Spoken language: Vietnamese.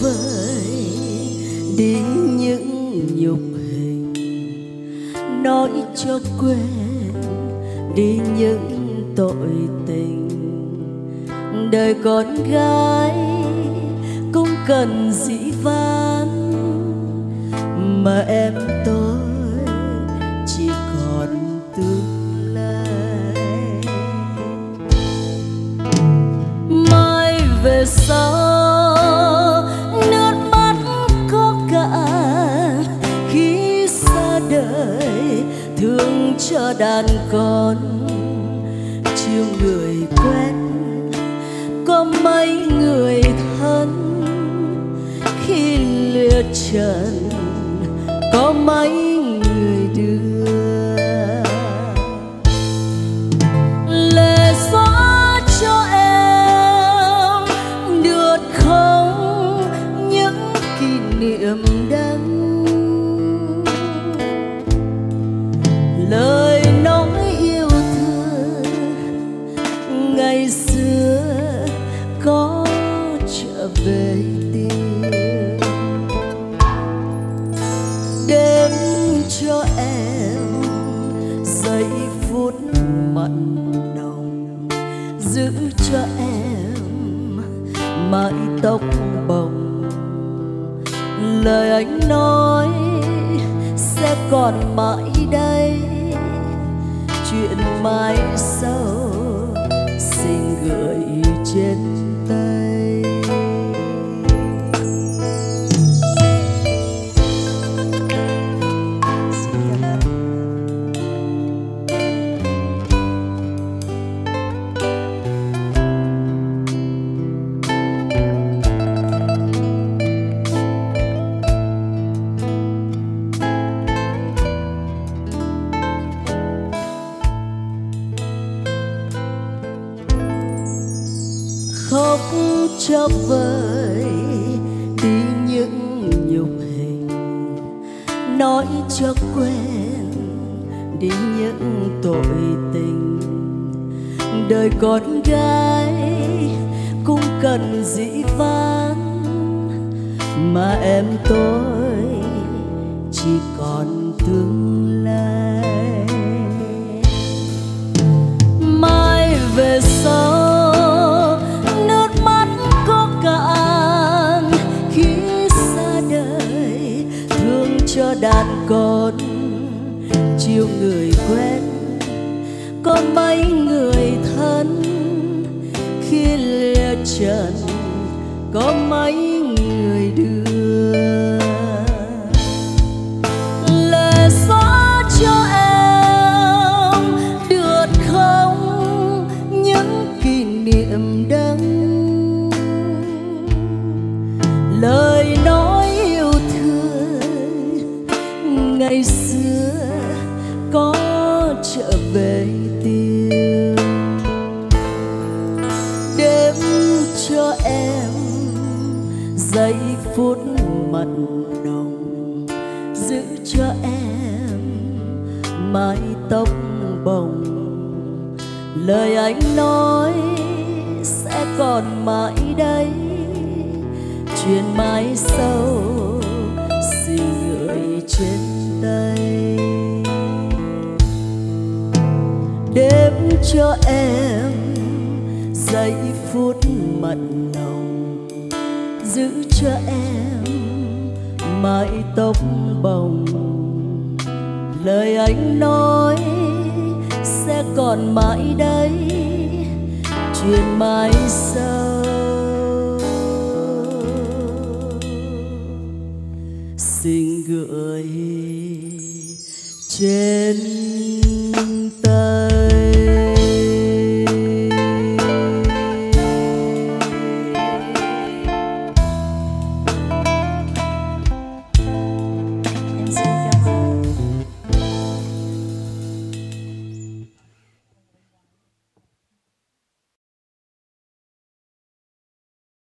vời đi những nhục hình. Nói cho quên đi những tội tình. Đời con gái cũng cần dĩ vãng mà em tôi cho đàn con, chiều người quen, có mấy người thân. Khi lìa trần, có mấy người đến cho em giây phút mặn nồng, giữ cho em mái tóc bồng. Lời anh nói sẽ còn mãi đây, chuyện mai sau, xin gửi trên cho vơi đi những nhục hình. Nói cho quên đi những tội tình. Đời con gái cũng cần dĩ vãng, mà em tôi chỉ còn tương cho đàn con. Chiều người quen, có mấy người thân. Khi lìa trần, có mấy người đưa trở về tim đêm cho em giây phút mặn nồng, giữ cho em mái tóc bồng. Lời anh nói sẽ còn mãi đây, chuyện mai sau xin gửi trên tay. Cho em giây phút mặn nồng, giữ cho em mái tóc bồng. Lời anh nói sẽ còn mãi đây, chuyện mai sau. Xin gửi trên